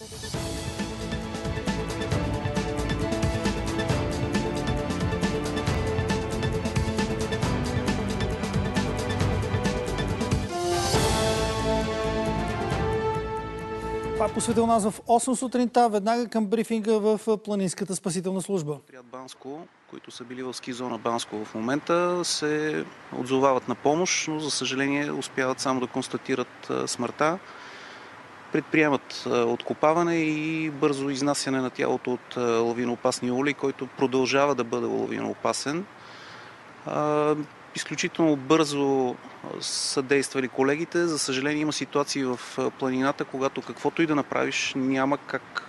Това е посветил нас в 8 сутринта, веднага към брифинга в Планинската спасителна служба. Отряд Банско, които са били в ски зона Банско в момента, се отзовават на помощ, но за съжаление успяват само да констатират смъртта. Предприемат откопаване и бързо изнасяне на тялото от лавиноопасния улей, който продължава да бъде лавиноопасен. Изключително бързо са действали колегите. За съжаление има ситуации в планината, когато каквото и да направиш, няма как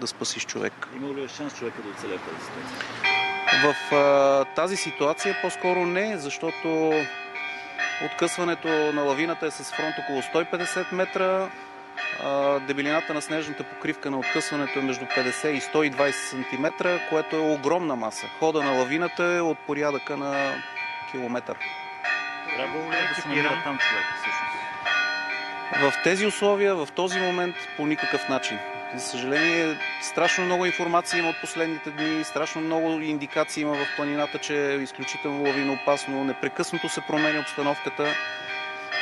да спасиш човек. Има ли шанс човека да оцелее в тази ситуация? В а, тази ситуация по-скоро не, защото откъсването на лавината е с фронт около 150 метра. Дебелината на снежната покривка на откъсването е между 50 и 120 см, което е огромна маса. Хода на лавината е от порядъка на километър. Трябва ли да се намира там човек всъщност? В тези условия, в този момент по никакъв начин. За съжаление, страшно много информация има от последните дни, страшно много индикации има в планината, че е изключително лавиноопасно, непрекъснато се променя обстановката.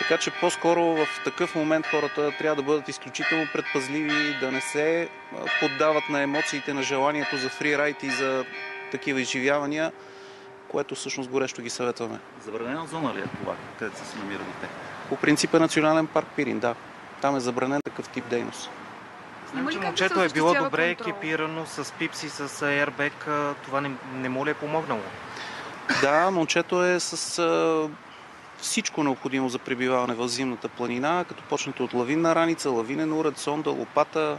Така че по-скоро в такъв момент хората трябва да бъдат изключително предпазливи, да не се поддават на емоциите, на желанието за фрирайд и за такива изживявания, което всъщност горещо ги съветваме. Забранена зона ли е това, където се намирали те? По принцип е Национален парк Пирин, да. Там е забранен такъв тип дейност. Знам, че момчето се е било добре контрол? екипирано с пипси, с airbag. Това не, не му ли е помогнало? Да, момчето е с всичко необходимо за пребиваване в зимната планина, като почнете от лавинна раница, лавинен уред, сонда, лопата,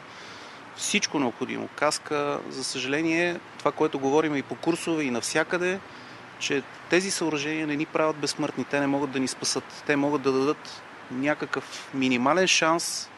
всичко необходимо. Каска, за съжаление, това, което говорим и по курсове, и навсякъде, че тези съоръжения не ни правят безсмъртни, те не могат да ни спасат. Те могат да дадат някакъв минимален шанс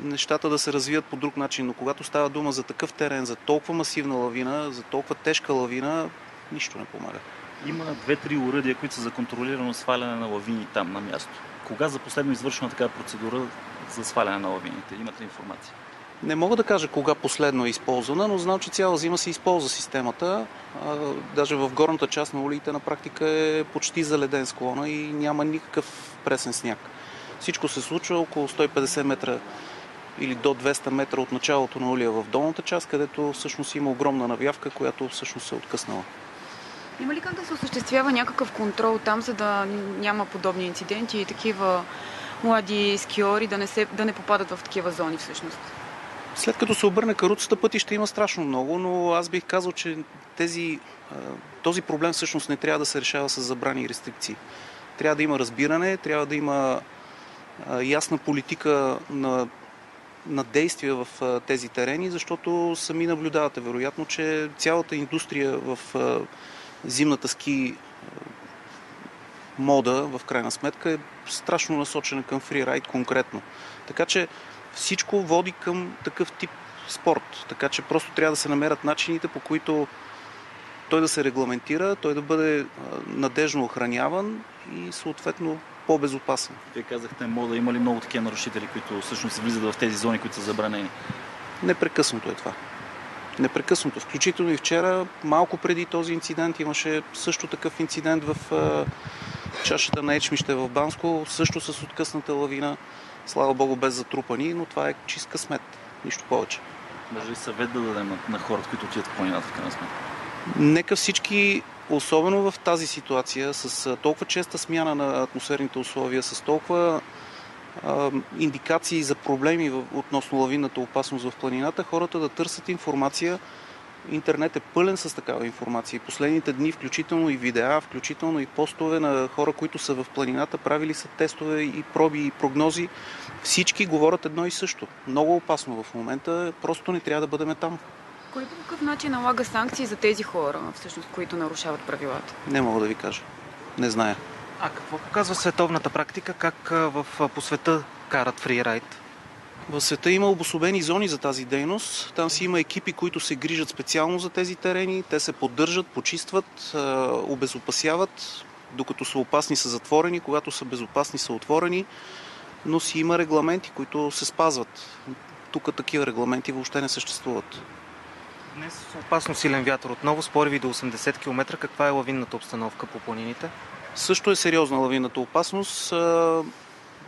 нещата да се развият по друг начин, но когато става дума за такъв терен, за толкова масивна лавина, за толкова тежка лавина, нищо не помага. Има две-три уръдия, които са за контролирано сваляне на лавини там на място. Кога за последно извършена такава процедура за сваляне на лавините? Имате информация? Не мога да кажа кога последно е използвана, но знам, че цяла зима се използва системата. А, даже в горната част на улиите на практика е почти заледен склона и няма никакъв пресен сняг. Всичко се случва около 150 метра или до 200 метра от началото на улия в долната част, където всъщност има огромна навявка, която всъщност се е откъснала. Има ли как да се осъществява някакъв контрол там, за да няма подобни инциденти и такива млади скиори да не, се, да не попадат в такива зони всъщност? След като се обърне каруцата, пъти ще има страшно много, но аз бих казал, че тези, този проблем всъщност не трябва да се решава с забрани и рестрикции. Трябва да има разбиране, трябва да има ясна политика на, на действия в тези терени, защото сами наблюдавате вероятно, че цялата индустрия в зимната ски мода, в крайна сметка, е страшно насочена към фрирайд конкретно. Така че всичко води към такъв тип спорт. Така че просто трябва да се намерят начините, по които той да се регламентира, той да бъде надежно охраняван и съответно по-безопасен. Вие казахте мода, има ли много такива нарушители, които всъщност влизат в тези зони, които са забранени? Непрекъснато е това. Непрекъснато. Включително и вчера, малко преди този инцидент, имаше също такъв инцидент в чашата на Ечмище в Банско, също с откъсната лавина. Слава Богу, без затрупани, но това е чист късмет. Нищо повече. Може ли съвет да дадем на, хората, които отиват в планината в крайна сметка? Нека всички, особено в тази ситуация, с толкова честа смяна на атмосферните условия, с толкова индикации за проблеми относно лавинната опасност в планината, хората да търсят информация. Интернет е пълен с такава информация. Последните дни, включително и видеа, включително и постове на хора, които са в планината, правили са тестове и проби и прогнози. Всички говорят едно и също. Много опасно в момента, просто не трябва да бъдем там. Кой по какъв начин налага санкции за тези хора, всъщност, които нарушават правилата? Не мога да ви кажа. Не зная. А какво показва световната практика? Как в, по света карат фрирайд? В света има обособени зони за тази дейност. Там си има екипи, които се грижат специално за тези терени. Те се поддържат, почистват, обезопасяват. Докато са опасни са затворени, когато са безопасни са отворени. Но си има регламенти, които се спазват. тук такива регламенти въобще не съществуват. Днес опасно силен вятър отново, с пориви до 80 км. Каква е лавинната обстановка по планините? Също е сериозна лавината опасност.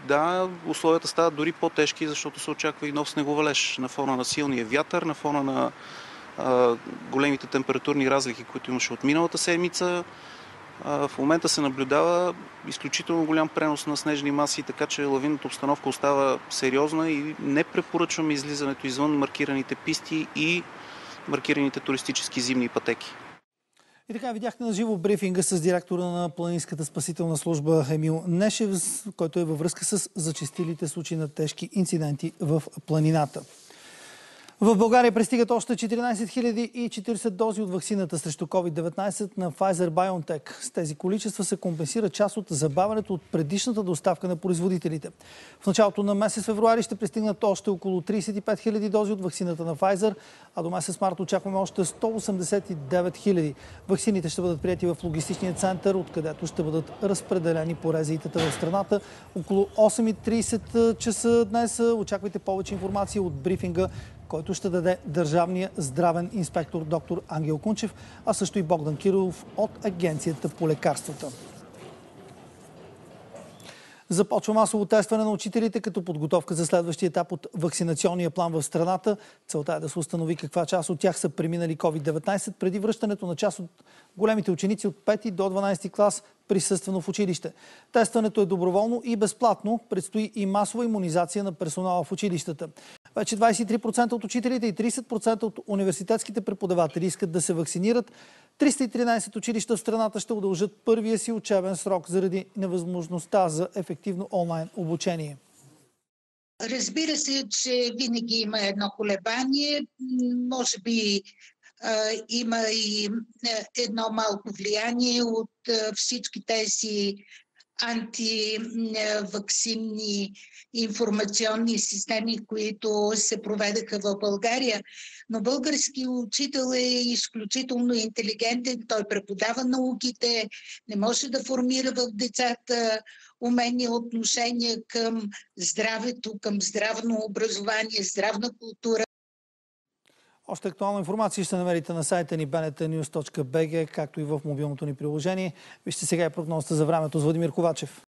Да, условията стават дори по-тежки, защото се очаква и нов снеговалеж на фона на силния вятър, на фона на големите температурни разлики, които имаше от миналата седмица. В момента се наблюдава изключително голям пренос на снежни маси, така че лавинната обстановка остава сериозна и не препоръчваме излизането извън маркираните писти и маркираните туристически зимни пътеки. И така видяхте на живо брифинга с директора на Планинската спасителна служба Емил Нешев, който е във връзка с зачистилите случаи на тежки инциденти в планината. В България пристигат още 14 040 дози от вакцината срещу COVID-19 на Pfizer-BioNTech. С тези количества се компенсира част от забавянето от предишната доставка на производителите. В началото на месец февруари ще пристигнат още около 35 000 дози от вакцината на Pfizer, а до месец март очакваме още 189 000. Ваксините ще бъдат прияти в логистичния център, откъдето ще бъдат разпределени по резиитата в страната. Около 8.30 часа днес очаквайте повече информация от брифинга, който ще даде държавния здравен инспектор доктор Ангел Кунчев, а също и Богдан Кирилов от Агенцията по лекарствата. Започва масово тестване на учителите като подготовка за следващия етап от вакцинационния план в страната. Целта е да се установи каква част от тях са преминали COVID-19 преди връщането на част от големите ученици от 5 до 12 клас присъствено в училище. Тестването е доброволно и безплатно. Предстои и масова иммунизация на персонала в училищата. Вече 23% от учителите и 30% от университетските преподаватели искат да се вакцинират. 313 училища в страната ще удължат първия си учебен срок заради невъзможността за ефективно онлайн обучение. Разбира се, че винаги има едно колебание. Може би има и едно малко влияние от всички тези антивакцинни информационни системи, които се проведаха в България. Но български учител е изключително интелигентен, той преподава науките, не може да формира в децата умения, отношения към здравето, към здравно образование, здравна култура. Още актуална информация ще намерите на сайта ни bnetnews.bg, както и в мобилното ни приложение. Вижте сега и прогнозата за времето с Владимир Ковачев.